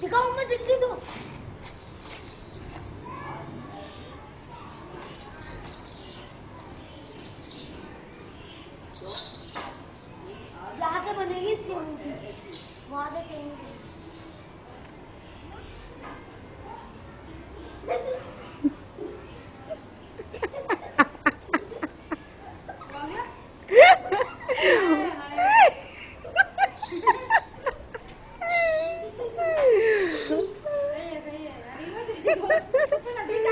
दिखाओ मैं जल्दी दो। यहाँ से बनेगी इसकी ¡Qué!